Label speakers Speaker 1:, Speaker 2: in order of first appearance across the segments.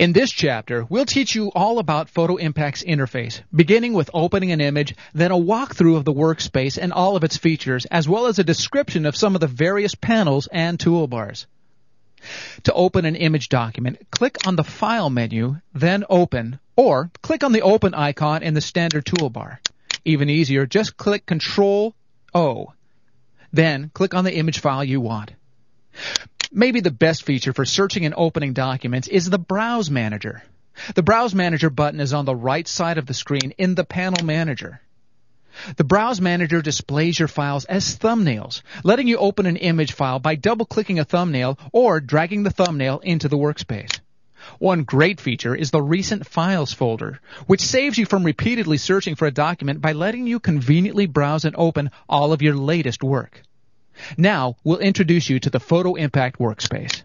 Speaker 1: In this chapter, we'll teach you all about PhotoImpact's interface, beginning with opening an image, then a walkthrough of the workspace and all of its features, as well as a description of some of the various panels and toolbars. To open an image document, click on the File menu, then Open, or click on the Open icon in the standard toolbar. Even easier, just click Control O. Then click on the image file you want. Maybe the best feature for searching and opening documents is the Browse Manager. The Browse Manager button is on the right side of the screen in the Panel Manager. The Browse Manager displays your files as thumbnails, letting you open an image file by double-clicking a thumbnail or dragging the thumbnail into the workspace. One great feature is the Recent Files folder, which saves you from repeatedly searching for a document by letting you conveniently browse and open all of your latest work. Now, we'll introduce you to the PhotoImpact workspace.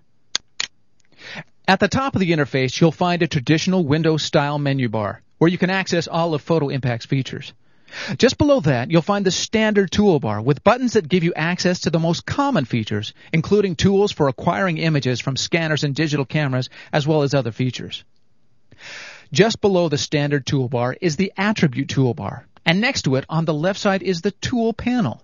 Speaker 1: At the top of the interface, you'll find a traditional Windows style menu bar where you can access all of PhotoImpact's features. Just below that, you'll find the standard toolbar with buttons that give you access to the most common features, including tools for acquiring images from scanners and digital cameras, as well as other features. Just below the standard toolbar is the attribute toolbar, and next to it on the left side is the tool panel.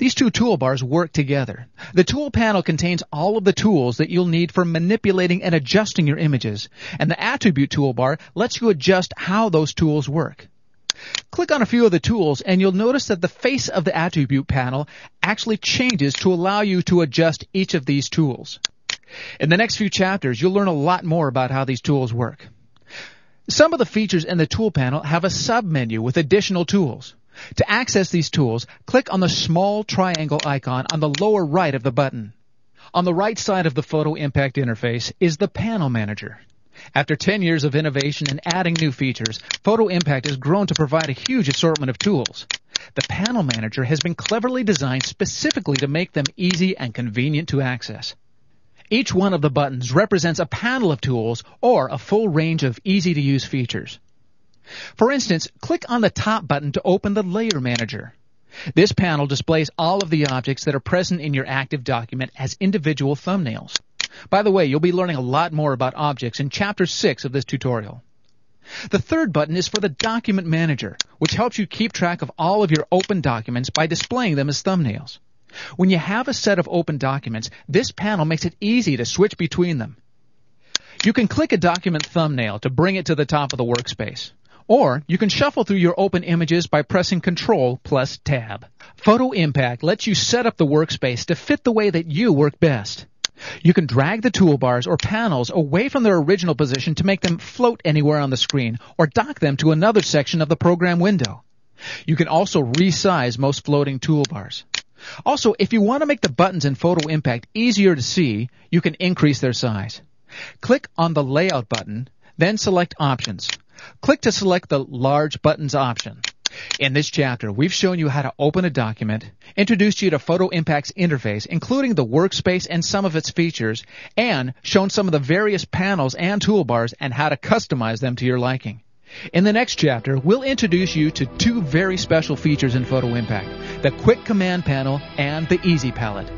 Speaker 1: These two toolbars work together. The tool panel contains all of the tools that you'll need for manipulating and adjusting your images, and the attribute toolbar lets you adjust how those tools work. Click on a few of the tools and you'll notice that the face of the attribute panel actually changes to allow you to adjust each of these tools. In the next few chapters, you'll learn a lot more about how these tools work. Some of the features in the tool panel have a submenu with additional tools. To access these tools, click on the small triangle icon on the lower right of the button. On the right side of the PhotoImpact interface is the Panel Manager. After 10 years of innovation and adding new features, PhotoImpact has grown to provide a huge assortment of tools. The Panel Manager has been cleverly designed specifically to make them easy and convenient to access. Each one of the buttons represents a panel of tools or a full range of easy to use features. For instance, click on the top button to open the Layer Manager. This panel displays all of the objects that are present in your active document as individual thumbnails. By the way, you'll be learning a lot more about objects in Chapter 6 of this tutorial. The third button is for the Document Manager, which helps you keep track of all of your open documents by displaying them as thumbnails. When you have a set of open documents, this panel makes it easy to switch between them. You can click a document thumbnail to bring it to the top of the workspace. Or you can shuffle through your open images by pressing Control plus Tab. PhotoImpact lets you set up the workspace to fit the way that you work best. You can drag the toolbars or panels away from their original position to make them float anywhere on the screen or dock them to another section of the program window. You can also resize most floating toolbars. Also, if you want to make the buttons in PhotoImpact easier to see, you can increase their size. Click on the Layout button, then select Options. Click to select the Large Buttons option. In this chapter, we've shown you how to open a document, introduced you to PhotoImpact's interface, including the workspace and some of its features, and shown some of the various panels and toolbars and how to customize them to your liking. In the next chapter, we'll introduce you to two very special features in PhotoImpact, the Quick Command Panel and the Easy Palette.